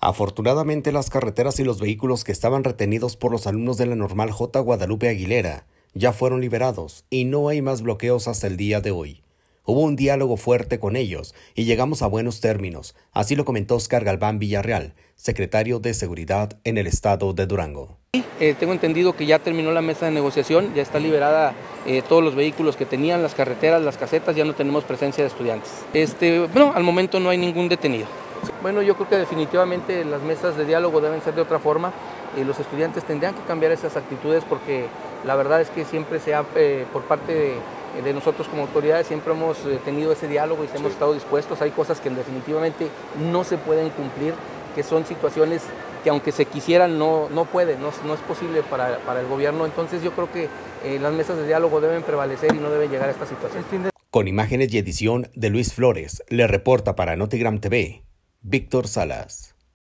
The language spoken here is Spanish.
Afortunadamente las carreteras y los vehículos que estaban retenidos por los alumnos de la normal J. Guadalupe Aguilera ya fueron liberados y no hay más bloqueos hasta el día de hoy. Hubo un diálogo fuerte con ellos y llegamos a buenos términos, así lo comentó Oscar Galván Villarreal, secretario de Seguridad en el estado de Durango. Eh, tengo entendido que ya terminó la mesa de negociación, ya está liberada eh, todos los vehículos que tenían, las carreteras, las casetas, ya no tenemos presencia de estudiantes. Este, bueno, al momento no hay ningún detenido. Bueno, yo creo que definitivamente las mesas de diálogo deben ser de otra forma. y los estudiantes tendrían que cambiar esas actitudes porque la verdad es que siempre se ha, eh, por parte de, nosotros como autoridades, siempre hemos eh, tenido ese diálogo y hemos estado dispuestos. Hay cosas que definitivamente no se pueden cumplir, que son situaciones que aunque se quisieran no, no puede, no, no es posible para, para, el gobierno. Entonces yo creo que eh, las mesas de diálogo deben prevalecer y no deben llegar a esta situación. Con imágenes y edición de Luis Flores, le reporta para Notigram TV. Víctor Salas.